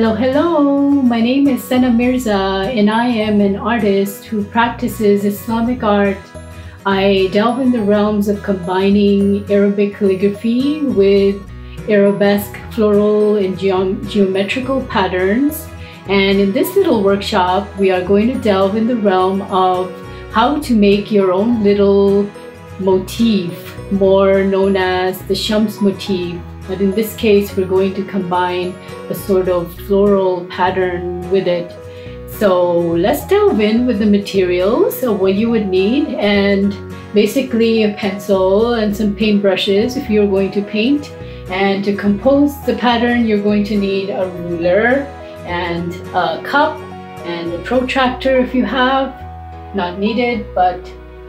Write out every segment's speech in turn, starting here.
Hello, hello. My name is Sana Mirza, and I am an artist who practices Islamic art. I delve in the realms of combining Arabic calligraphy with arabesque floral and geom geometrical patterns. And in this little workshop, we are going to delve in the realm of how to make your own little motif, more known as the Shams motif but in this case, we're going to combine a sort of floral pattern with it. So let's delve in with the materials of what you would need and basically a pencil and some paint brushes if you're going to paint. And to compose the pattern, you're going to need a ruler and a cup and a protractor if you have. Not needed, but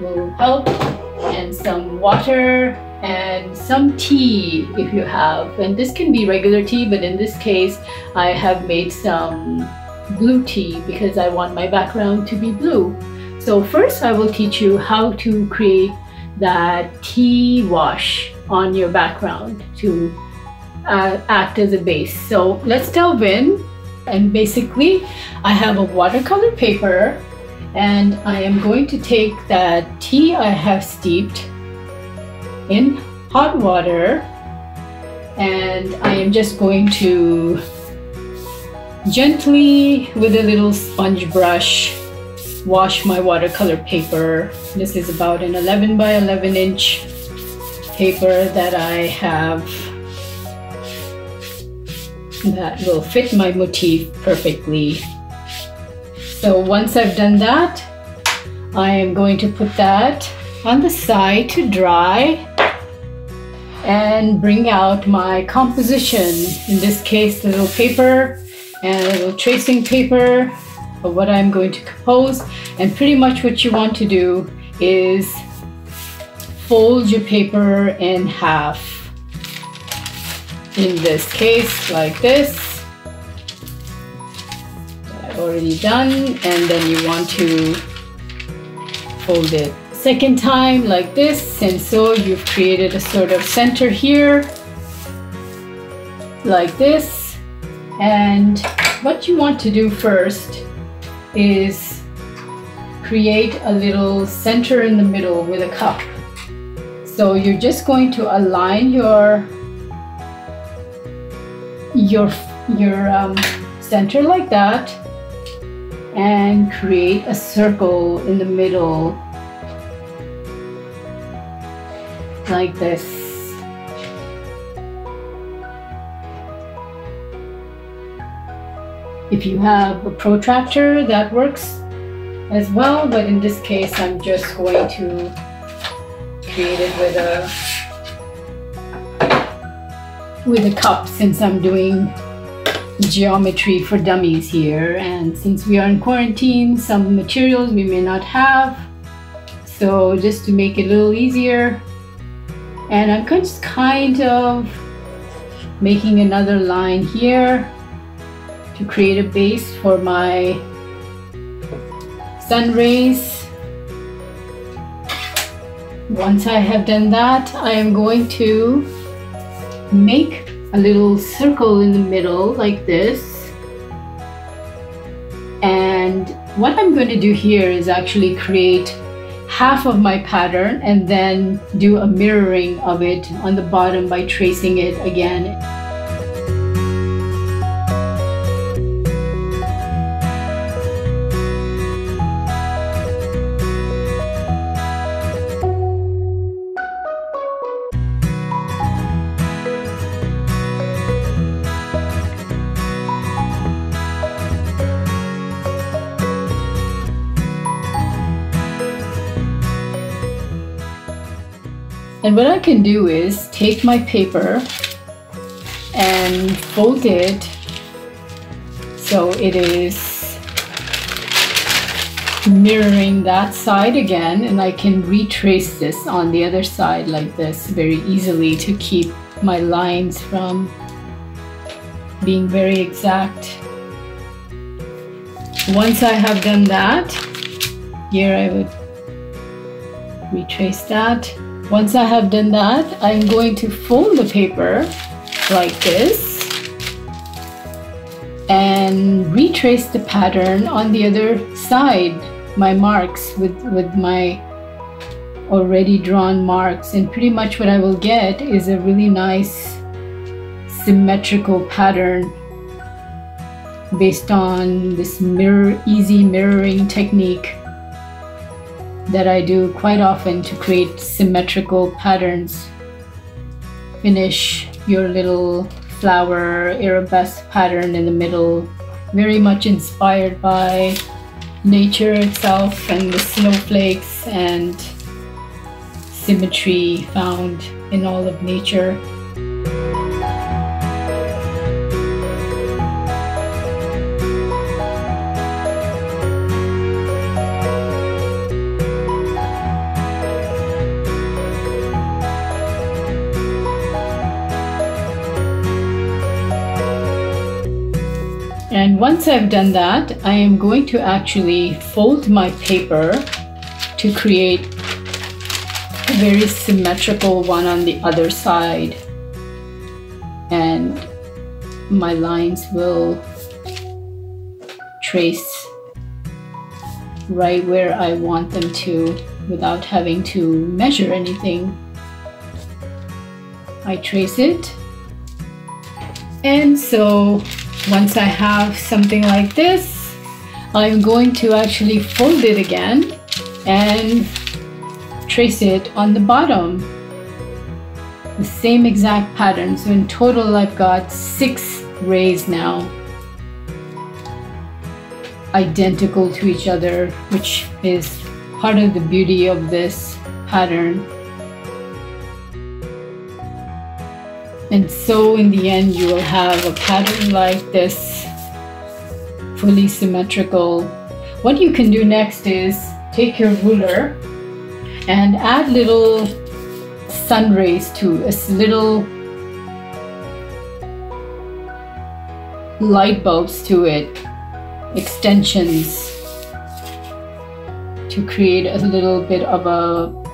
will help. And some water and some tea if you have. And this can be regular tea, but in this case, I have made some blue tea because I want my background to be blue. So first I will teach you how to create that tea wash on your background to uh, act as a base. So let's delve in. And basically, I have a watercolor paper and I am going to take that tea I have steeped in hot water and I am just going to gently with a little sponge brush wash my watercolor paper. This is about an 11 by 11 inch paper that I have that will fit my motif perfectly. So once I've done that, I am going to put that on the side to dry and bring out my composition. In this case, the little paper and a little tracing paper of what I'm going to compose. And pretty much what you want to do is fold your paper in half. In this case, like this. I've already done. And then you want to fold it second time like this and so you've created a sort of center here like this. And what you want to do first is create a little center in the middle with a cup. So you're just going to align your your your um, center like that and create a circle in the middle like this. If you have a protractor, that works as well, but in this case, I'm just going to create it with a with a cup since I'm doing geometry for dummies here. And since we are in quarantine, some materials we may not have. So just to make it a little easier, and I'm just kind of making another line here to create a base for my sun rays. Once I have done that, I am going to make a little circle in the middle like this. And what I'm going to do here is actually create half of my pattern and then do a mirroring of it on the bottom by tracing it again. And what I can do is take my paper and fold it so it is mirroring that side again and I can retrace this on the other side like this very easily to keep my lines from being very exact. Once I have done that, here I would retrace that once I have done that, I'm going to fold the paper like this. and retrace the pattern on the other side, my marks with, with my already drawn marks. And pretty much what I will get is a really nice symmetrical pattern based on this mirror easy mirroring technique that I do quite often to create symmetrical patterns. Finish your little flower arabesque pattern in the middle, very much inspired by nature itself and the snowflakes and symmetry found in all of nature. And once I've done that, I am going to actually fold my paper to create a very symmetrical one on the other side. And my lines will trace right where I want them to without having to measure anything. I trace it. And so once I have something like this, I'm going to actually fold it again and trace it on the bottom. The same exact pattern. So in total, I've got six rays now identical to each other, which is part of the beauty of this pattern. And so in the end, you will have a pattern like this, fully symmetrical. What you can do next is take your ruler and add little sun rays to a little light bulbs to it, extensions to create a little bit of a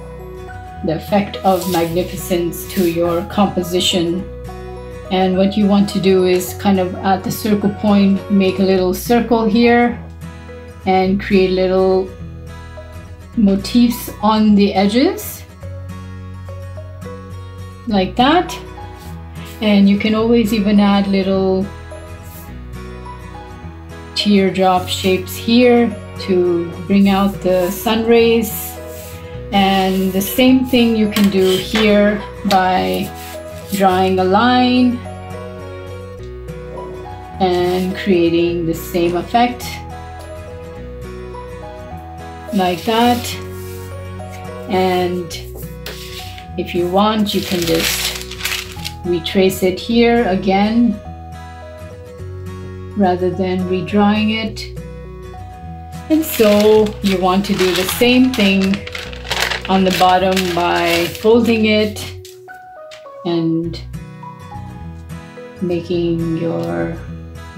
the effect of magnificence to your composition. And what you want to do is kind of at the circle point, make a little circle here and create little motifs on the edges like that. And you can always even add little teardrop shapes here to bring out the sun rays and the same thing you can do here by drawing a line and creating the same effect like that. And if you want you can just retrace it here again rather than redrawing it. And so you want to do the same thing on the bottom by folding it and making your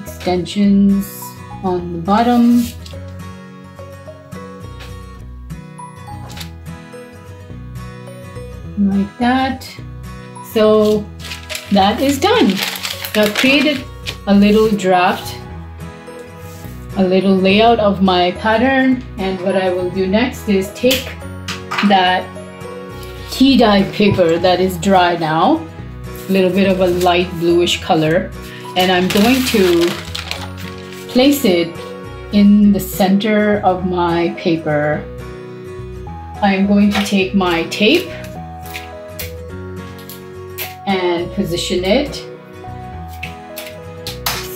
extensions on the bottom. Like that. So that is done. I've created a little draft, a little layout of my pattern. And what I will do next is take that tea dye paper that is dry now, a little bit of a light bluish color, and I'm going to place it in the center of my paper. I'm going to take my tape and position it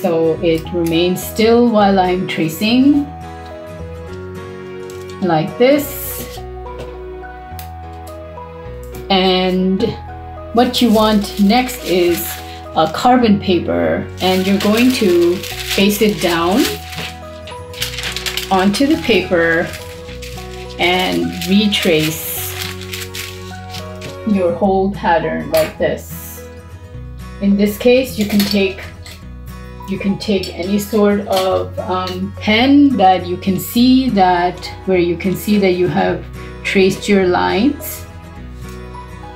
so it remains still while I'm tracing like this and what you want next is a carbon paper and you're going to face it down onto the paper and retrace your whole pattern like this. In this case, you can take you can take any sort of um, pen that you can see that where you can see that you have traced your lines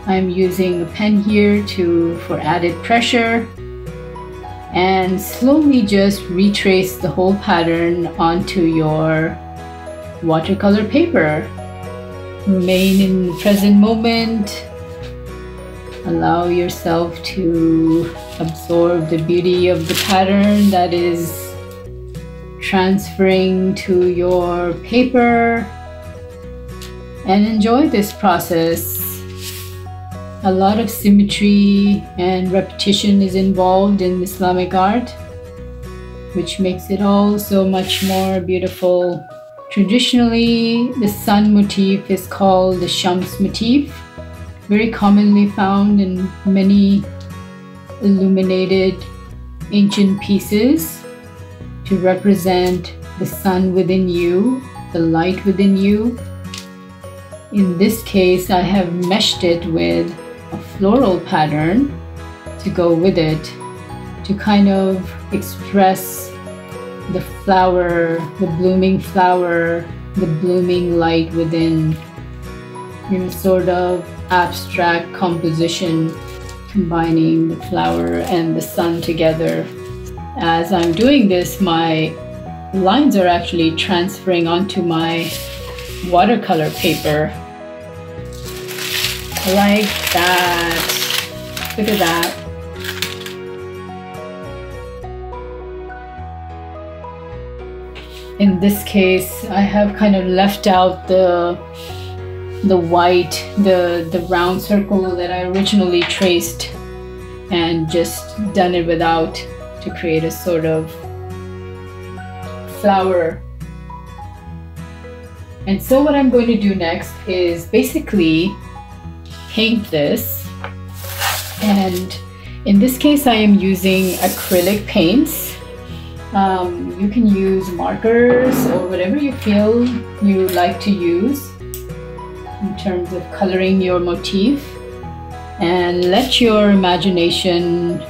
I'm using a pen here to for added pressure and slowly just retrace the whole pattern onto your watercolor paper. Remain in the present moment. Allow yourself to absorb the beauty of the pattern that is transferring to your paper and enjoy this process. A lot of symmetry and repetition is involved in Islamic art, which makes it all so much more beautiful. Traditionally, the sun motif is called the Shams motif, very commonly found in many illuminated ancient pieces to represent the sun within you, the light within you. In this case, I have meshed it with a floral pattern to go with it to kind of express the flower, the blooming flower, the blooming light within in sort of abstract composition combining the flower and the sun together. As I'm doing this, my lines are actually transferring onto my watercolor paper like that. Look at that. In this case, I have kind of left out the the white, the, the round circle that I originally traced and just done it without to create a sort of flower. And so what I'm going to do next is basically paint this. And in this case, I am using acrylic paints. Um, you can use markers or whatever you feel you like to use in terms of coloring your motif and let your imagination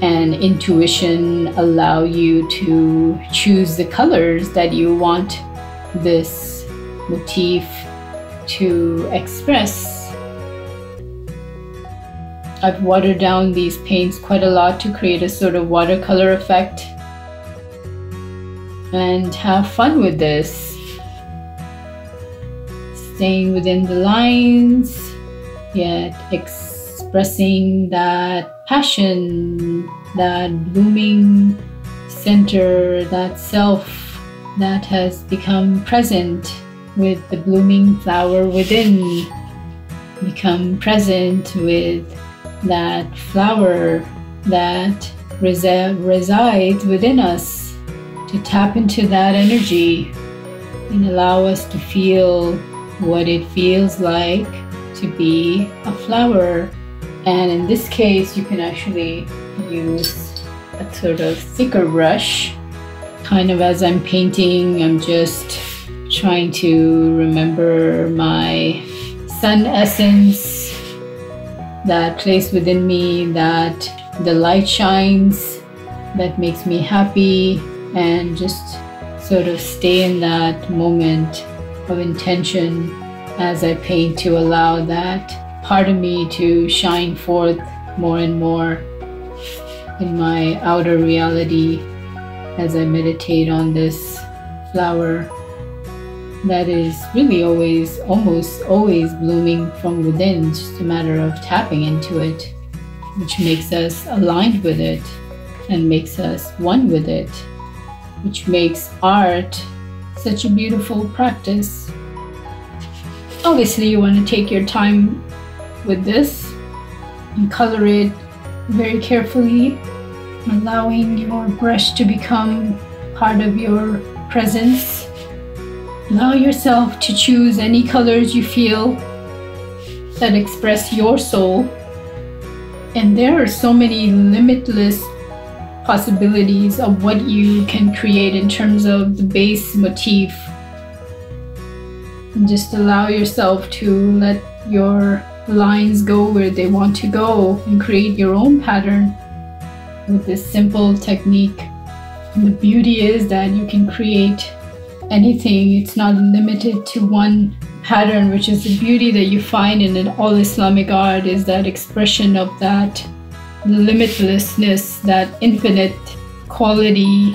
and intuition allow you to choose the colors that you want this motif to express I've watered down these paints quite a lot to create a sort of watercolor effect and have fun with this. Staying within the lines, yet expressing that passion, that blooming center, that self that has become present with the blooming flower within, become present with that flower that resi- resides within us to tap into that energy and allow us to feel what it feels like to be a flower. And in this case, you can actually use a sort of thicker brush. Kind of as I'm painting, I'm just trying to remember my sun essence that place within me that the light shines, that makes me happy, and just sort of stay in that moment of intention as I paint to allow that part of me to shine forth more and more in my outer reality as I meditate on this flower that is really always, almost always blooming from within. Just a matter of tapping into it, which makes us aligned with it and makes us one with it, which makes art such a beautiful practice. Obviously, you want to take your time with this and color it very carefully, allowing your brush to become part of your presence Allow yourself to choose any colors you feel that express your soul. And there are so many limitless possibilities of what you can create in terms of the base motif. And just allow yourself to let your lines go where they want to go and create your own pattern with this simple technique. And the beauty is that you can create anything. It's not limited to one pattern, which is the beauty that you find in all Islamic art is that expression of that limitlessness, that infinite quality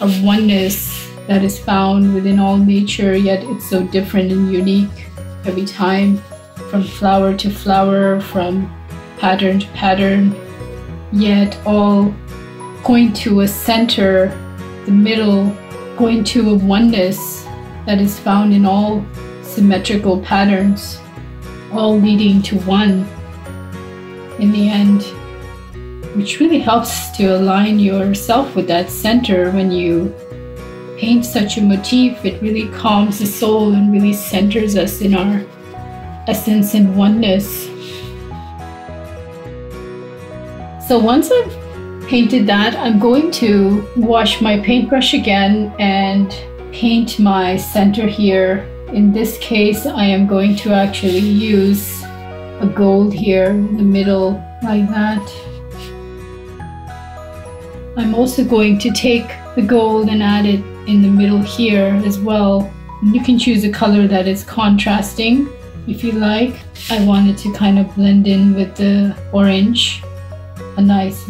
of oneness that is found within all nature, yet it's so different and unique every time, from flower to flower, from pattern to pattern, yet all point to a center, the middle, point to a oneness that is found in all symmetrical patterns, all leading to one in the end, which really helps to align yourself with that center when you paint such a motif. It really calms the soul and really centers us in our essence and oneness. So once I've painted that, I'm going to wash my paintbrush again and paint my center here. In this case, I am going to actually use a gold here in the middle like that. I'm also going to take the gold and add it in the middle here as well. You can choose a color that is contrasting if you like. I wanted to kind of blend in with the orange. A nice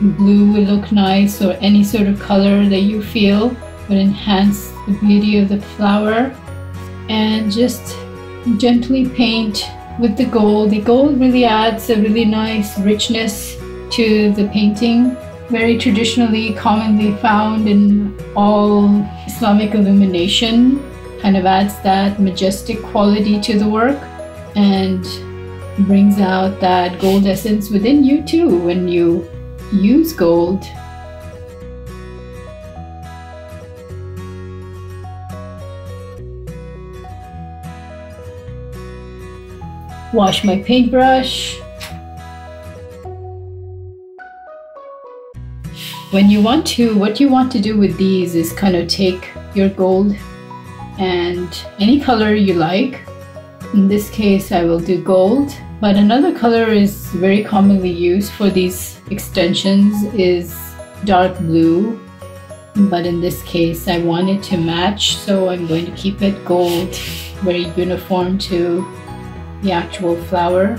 blue would look nice or any sort of color that you feel would enhance the beauty of the flower. And just gently paint with the gold. The gold really adds a really nice richness to the painting. Very traditionally commonly found in all Islamic illumination. Kind of adds that majestic quality to the work and brings out that gold essence within you too when you use gold wash my paintbrush. When you want to, what you want to do with these is kind of take your gold and any color you like. In this case, I will do gold, but another color is very commonly used for these extensions is dark blue. But in this case, I want it to match, so I'm going to keep it gold, very uniform to the actual flower.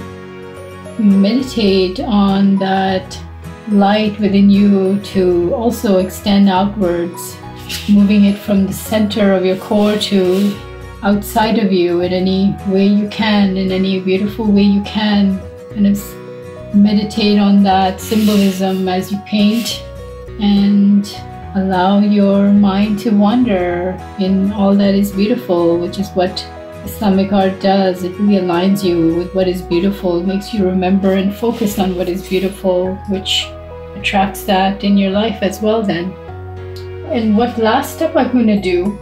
Meditate on that light within you to also extend outwards, moving it from the center of your core to outside of you in any way you can, in any beautiful way you can. Kind of meditate on that symbolism as you paint and allow your mind to wander in all that is beautiful, which is what Islamic art does. It really aligns you with what is beautiful. It makes you remember and focus on what is beautiful, which attracts that in your life as well then. And what last step I'm going to do,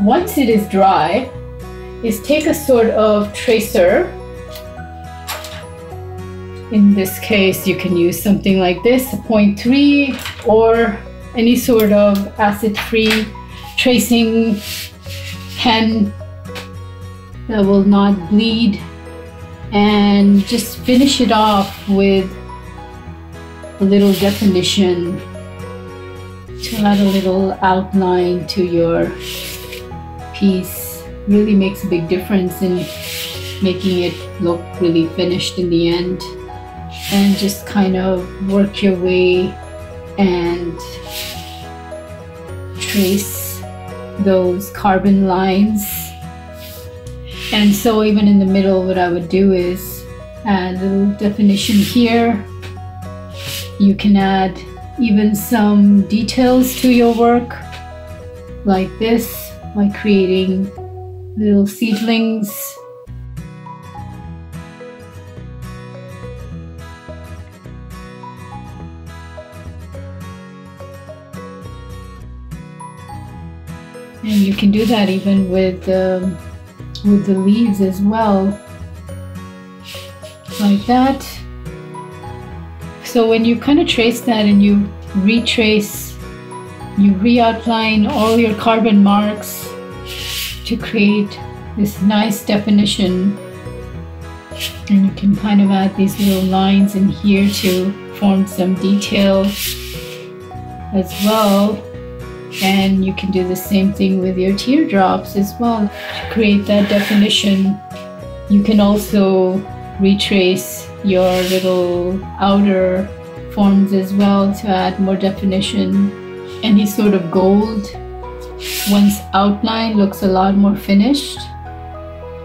once it is dry, is take a sort of tracer. In this case, you can use something like this, a 0.3 or any sort of acid-free tracing pen that will not bleed and just finish it off with a little definition to add a little outline to your piece really makes a big difference in making it look really finished in the end and just kind of work your way and trace those carbon lines and so even in the middle, what I would do is add a little definition here. You can add even some details to your work like this by creating little seedlings. And you can do that even with um, with the leaves as well. Like that. So when you kind of trace that and you retrace you re-outline all your carbon marks to create this nice definition and you can kind of add these little lines in here to form some detail as well and you can do the same thing with your teardrops as well to create that definition. You can also retrace your little outer forms as well to add more definition. Any sort of gold, once outline looks a lot more finished.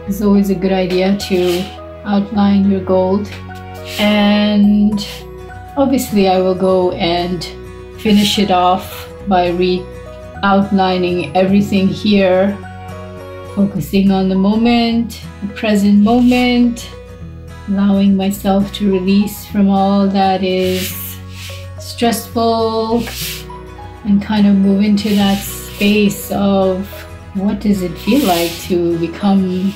It's always a good idea to outline your gold. And obviously I will go and finish it off by re outlining everything here, focusing on the moment, the present moment, allowing myself to release from all that is stressful and kind of move into that space of what does it feel like to become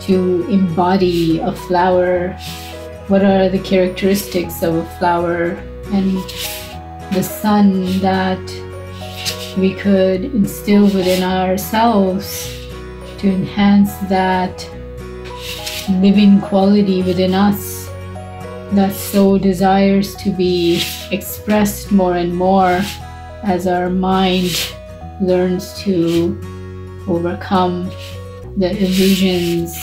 to embody a flower? What are the characteristics of a flower and the sun that we could instill within ourselves to enhance that living quality within us that so desires to be expressed more and more as our mind learns to overcome the illusions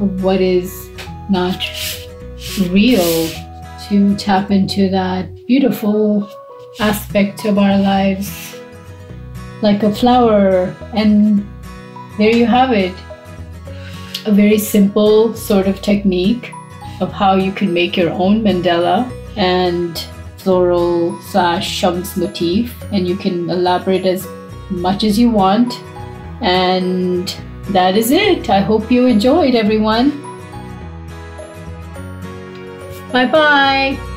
of what is not real to tap into that beautiful aspect of our lives like a flower. And there you have it a very simple sort of technique of how you can make your own mandala and floral slash shams motif and you can elaborate as much as you want. And that is it. I hope you enjoyed everyone. Bye bye